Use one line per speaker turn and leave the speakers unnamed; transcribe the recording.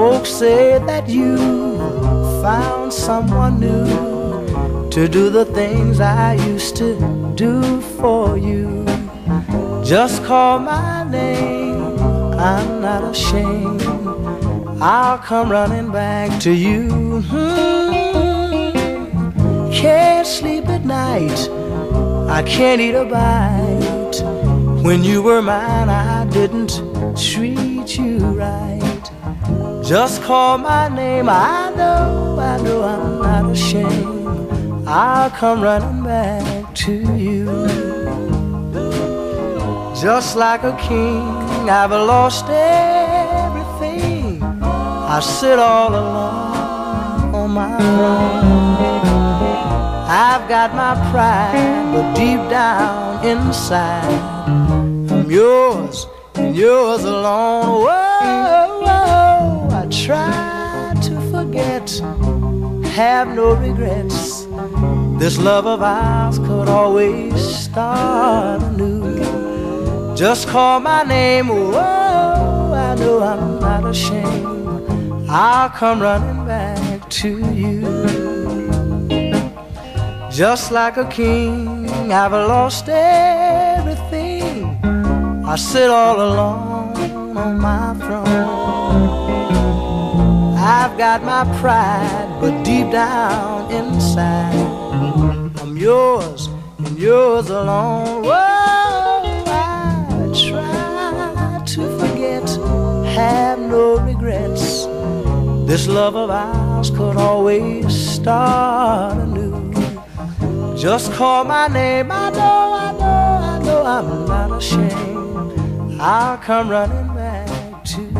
Folks say that you found someone new to do the things I used to do for you. Just call my name, I'm not ashamed. I'll come running back to you. Hmm. Can't sleep at night, I can't eat a bite. When you were mine, I didn't treat you right. Just call my name, I know, I know I'm not ashamed. I'll come running back to you. Just like a king, I've lost everything. I sit all alone on my own. I've got my pride, but deep down inside, I'm yours and yours alone. Whoa, have no regrets. This love of ours could always start anew. Just call my name, whoa, I know I'm not ashamed. I'll come running back to you. Just like a king, I've lost everything. I sit all alone on my throne. I've got my pride, but deep down inside, I'm yours and yours alone. Whoa, I try to forget, have no regrets. This love of ours could always start anew. Just call my name, I know, I know, I know I'm not ashamed. I'll come running back to